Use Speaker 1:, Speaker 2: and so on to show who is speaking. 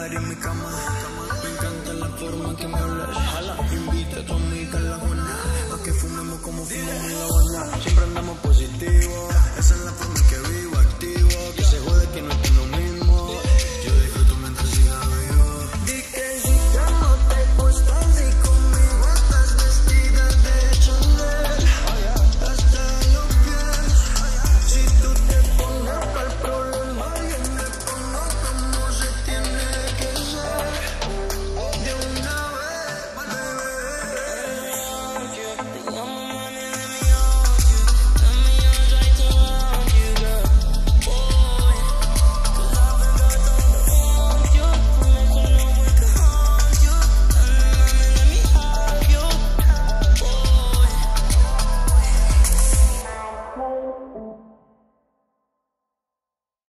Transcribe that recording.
Speaker 1: acabar en mi cama. Me encanta la forma que me hablas. Invita a tu